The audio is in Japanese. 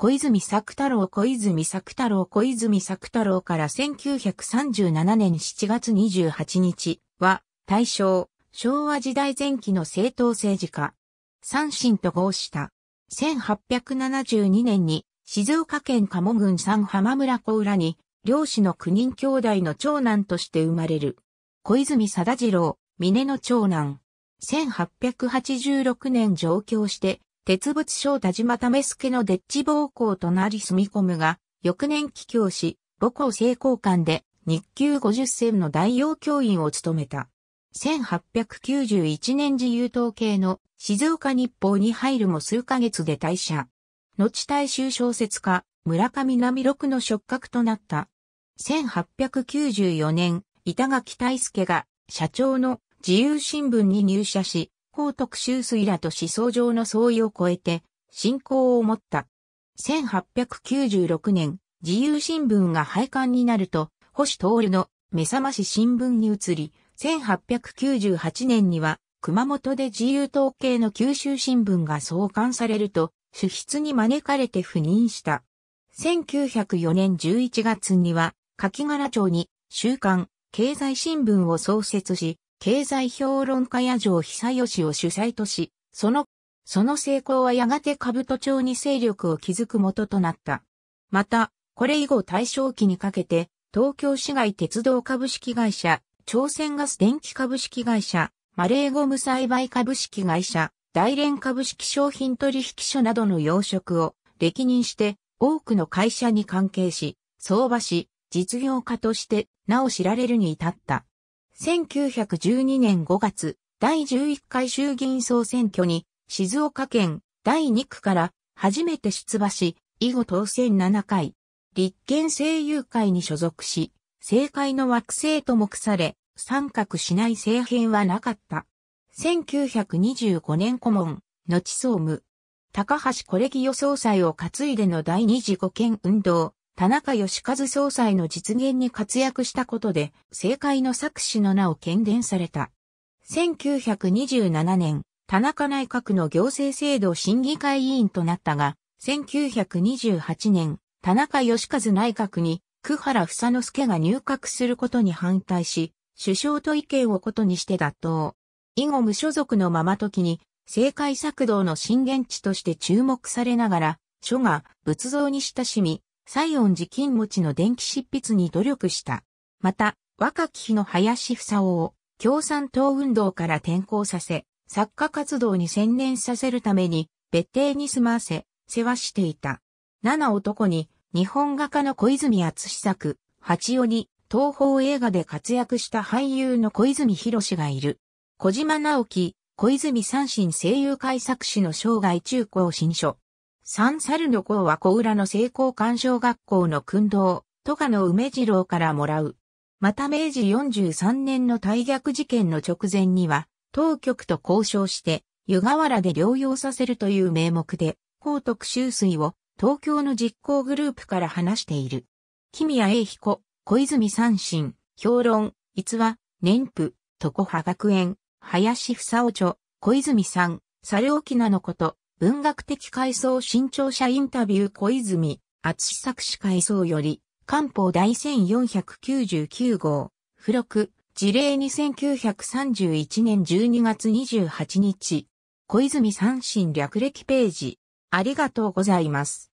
小泉作太郎小泉作太郎小泉作太郎から1937年7月28日は大正、昭和時代前期の政党政治家。三神と合した。1872年に静岡県鴨郡山浜村小浦に漁師の九人兄弟の長男として生まれる。小泉貞次郎、峰の長男。1886年上京して、鉄物商田島為助のデッチ暴行となり住み込むが、翌年帰郷し、母校成功館で日給50銭の大洋教員を務めた。1891年自由統計の静岡日報に入るも数ヶ月で退社。後大衆小説家、村上並六の触覚となった。1894年、板垣大輔が社長の自由新聞に入社し、高徳修水らと思想上の相違を超えて、信仰を持った。1896年、自由新聞が廃刊になると、星徹の目覚まし新聞に移り、1898年には熊本で自由統計の九州新聞が創刊されると、主筆に招かれて赴任した。1904年11月には、柿柄町に週刊経済新聞を創設し、経済評論家や城久義を主催とし、その、その成功はやがて兜町に勢力を築く元となった。また、これ以後大正期にかけて、東京市街鉄道株式会社、朝鮮ガス電気株式会社、マレーゴム栽培株式会社、大連株式商品取引所などの養殖を歴任して多くの会社に関係し、相場し、実業家として名を知られるに至った。1912年5月、第11回衆議院総選挙に静岡県第2区から初めて出馬し、以後当選7回、立憲政友会に所属し、政界の惑星と目され、参画しない政変はなかった。1925年顧問、後総務。高橋コレギ予総裁を担いでの第二次五権運動、田中義和総裁の実現に活躍したことで、政界の作詞の名を検伝された。1927年、田中内閣の行政制度審議会委員となったが、1928年、田中義和内閣に、久原房之助が入閣することに反対し、首相と意見をことにして脱党。以後無所属のまま時に、政界作動の震源地として注目されながら、書が仏像に親しみ、西園寺金持ちの電気執筆に努力した。また、若き日の林房夫を共産党運動から転校させ、作家活動に専念させるために、別邸に住ませ、世話していた。七男に、日本画家の小泉厚作、八尾に、東方映画で活躍した俳優の小泉博士がいる。小島直樹、小泉三神声優会作詞の生涯中高新書。三猿の子は小浦の成功鑑賞学校の訓導、戸賀の梅次郎からもらう。また明治43年の大逆事件の直前には、当局と交渉して、湯河原で療養させるという名目で、高徳修水を東京の実行グループから話している。木宮栄彦、小泉三神、評論、逸話、年譜、床派学園、林房夫著、小泉さん、猿沖縄のこと、文学的回想新潮社インタビュー小泉、厚作詞回想より、官報第1499号、付録、事例2931年12月28日、小泉三神略歴ページ、ありがとうございます。